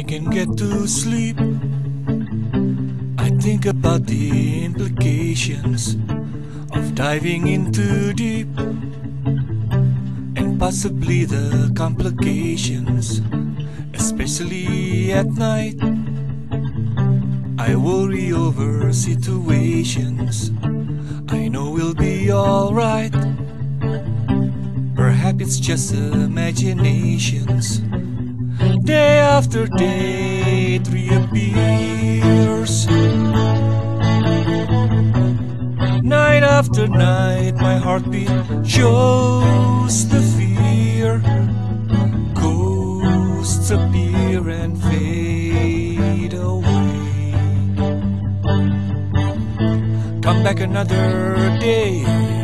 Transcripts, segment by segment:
I can get to sleep. I think about the implications of diving into deep and possibly the complications, especially at night. I worry over situations I know we'll be alright. Perhaps it's just imaginations. Day after day it reappears. Night after night my heartbeat shows the fear. Ghosts appear and fade away. Come back another day.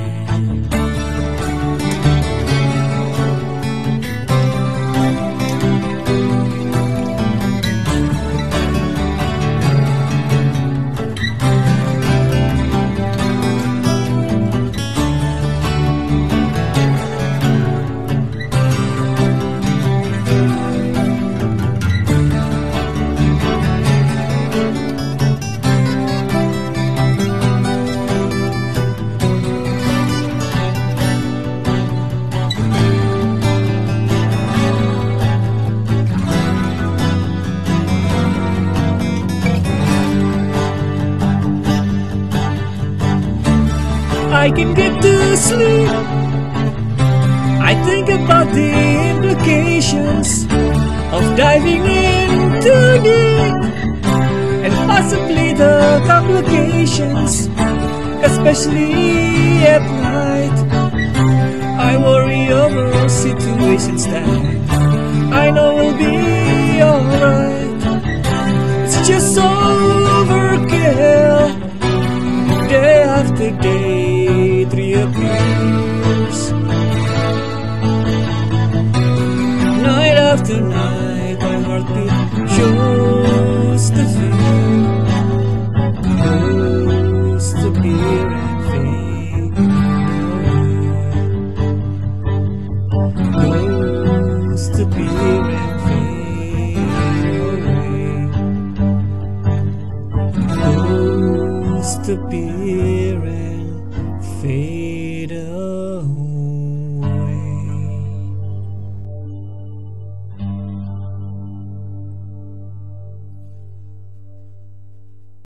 I can get to sleep. I think about the implications of diving in too deep and possibly the complications, especially at night. I worry over situations that I know will be alright. It's just overkill day after day it reappears. Night after night, my heartbeat shows the fear. Goes to appear and fade away. Goes to appear and fade away. Ghost appear and fade